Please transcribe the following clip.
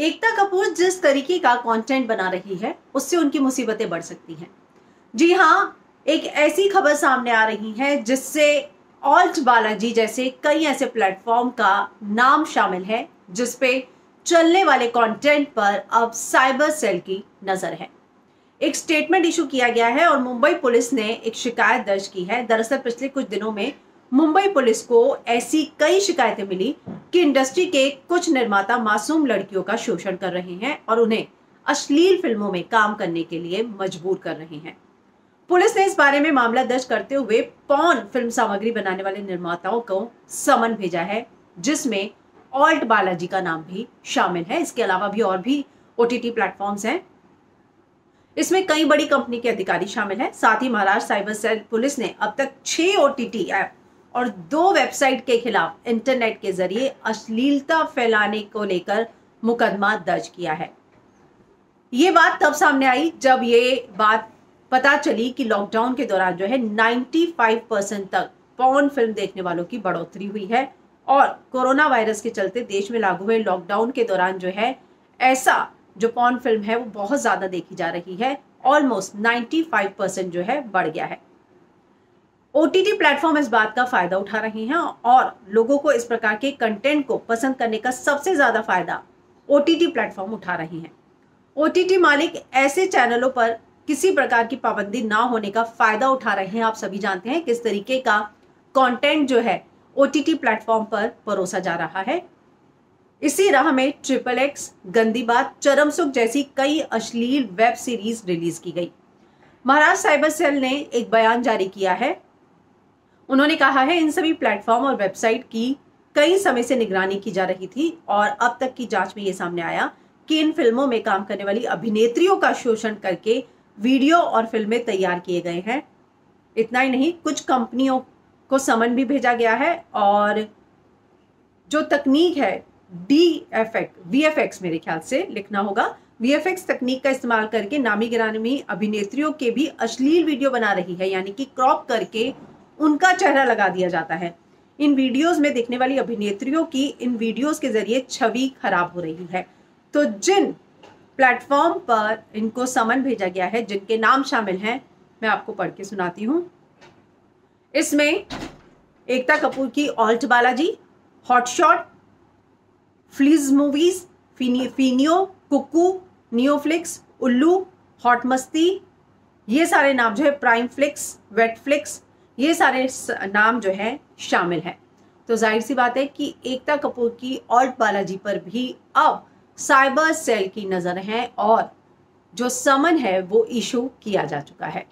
एकता कपूर जिस तरीके का कंटेंट बना रही है, उससे उनकी मुसीबतें बढ़ सकती हैं। जी हाँ एक ऐसी खबर सामने आ रही है, जिससे ऑल्ट बालाजी जैसे कई ऐसे प्लेटफॉर्म का नाम शामिल है जिसपे चलने वाले कंटेंट पर अब साइबर सेल की नज़र है। एक स्टेटमेंट इशू किया गया है और मुंबई पुलिस ने एक शिकायत दर्ज की है। दरअसल पिछले कुछ दिनों में मुंबई पुलिस को ऐसी कई शिकायतें मिली कि इंडस्ट्री के कुछ निर्माता मासूम लड़कियों का शोषण कर रहे हैं और उन्हें अश्लील फ़िल्मों में काम करने के लिए मजबूर कर रहे हैं। पुलिस ने इस बारे में मामला दर्ज करते हुए पौन फ़िल्म सामग्री बनाने वाले निर्माताओं को समन भेजा है, जिसमें ऑल्ट बालाजी का नाम भी शामिल है। इसके अलावा भी और भी ओटीटी प्लेटफॉर्म्स हैं। इसमें कई बड़ी कंपनी के अधिकारी शामिल हैं। साथ ही महाराष्ट्र साइबर सेल पुलिस ने अब तक छह ओटीटी ऐप और दो वेबसाइट के खिलाफ इंटरनेट के ज़रिए अश्लीलता फैलाने को लेकर मुकदमा दर्ज किया है। ये बात तब सामने आई जब ये बात पता चली कि लॉकडाउन के दौरान जो है 95 परसेंट तक पॉन फ़िल्म देखने वालों की बढ़ोतरी हुई है और कोरोना वायरस के चलते देश में लागू हुए लॉकडाउन के दौरान जो है ऐसा जो पॉन फ़िल्म है वो बहुत ज़्यादा देखी जा रही है। ऑलमोस्ट 95 परसेंट जो है बढ़ गया है। ओटीटी प्लेटफॉर्म इस बात का फ़ायदा उठा रहे हैं और लोगों को इस प्रकार के कंटेंट को पसंद करने का सबसे ज़्यादा फ़ायदा ओ टी टी प्लेटफॉर्म उठा रहे हैं। ओ टी टी मालिक ऐसे चैनलों पर किसी प्रकार की पाबंदी ना होने का फ़ायदा उठा रहे हैं, आप सभी जानते हैं किस तरीके का कंटेंट जो है ओ टी टी प्लेटफॉर्म पर परोसा जा रहा है। इसी राह में ट्रिपल एक्स गंदी बात चरम सुख जैसी कई अश्लील वेब सीरीज़ रिलीज़ की गई। महाराष्ट्र साइबर सेल ने एक बयान जारी किया है उन्होंने कहा है, इन सभी प्लेटफॉर्म और वेबसाइट की कई समय से निगरानी की जा रही थी और अब तक की जाँच में ये सामने आया कि इन फ़िल्मों में काम करने वाली अभिनेत्रियों का शोषण करके वीडियो और फ़िल्में तैयार किए गए हैं। इतना ही नहीं, कुछ कंपनियों को समन भी भेजा गया है और जो तकनीक है D F X V F X मेरे ख्याल से लिखना होगा। वी एफ़ एक्स तकनीक का इस्तेमाल करके नामी गिरामी अभिनेत्रियों के भी अश्लील वीडियो बना रही है, यानी कि क्रॉप करके उनका चेहरा लगा दिया जाता है। इन वीडियोस में दिखने वाली अभिनेत्रियों की इन वीडियोस के ज़रिए छवि खराब हो रही है। तो जिन प्लेटफॉर्म पर इनको समन भेजा गया है, जिनके नाम शामिल हैं, मैं आपको पढ़ के सुनाती हूँ। इसमें एकता कपूर की ALT Balaji hotshots fliz movies Feneo, Kooku, neoflix, Ullu, hot Masti, ये सारे नाम जो है, प्राइम फ्लिक्स, वेट फ्लिक्स ये सारे नाम जो है, शामिल हैं। तो ज़ाहिर सी बात है कि एकता कपूर की ऑल्ट बालाजी पर भी अब साइबर सेल की नज़र है और जो समन है वो इशू किया जा चुका है।